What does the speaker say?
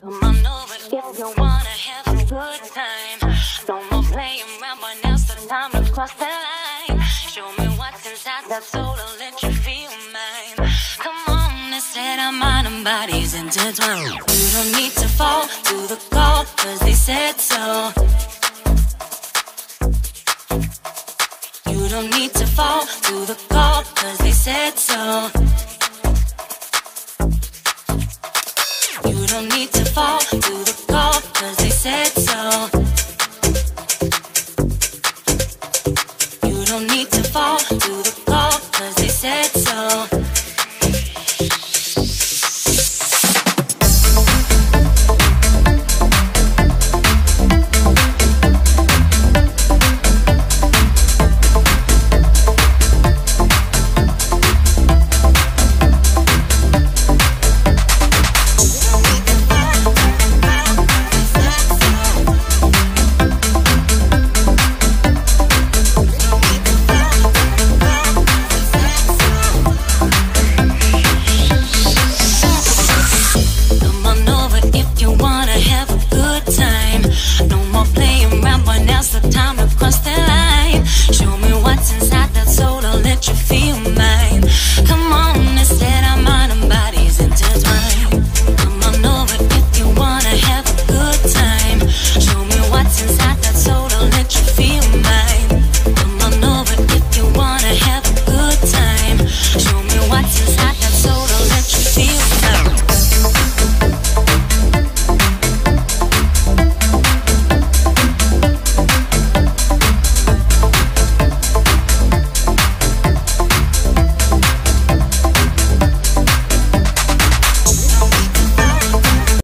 Come on over if you wanna have a good time. No more playing around, but now's the time to cross the line. Show me what's inside that soul, I'll let you feel mine. Come on, they said our mind and bodies intertwined. You don't need to fall to the call, cause they said so. You don't need to fall to the call, cause they said so. do the wanna have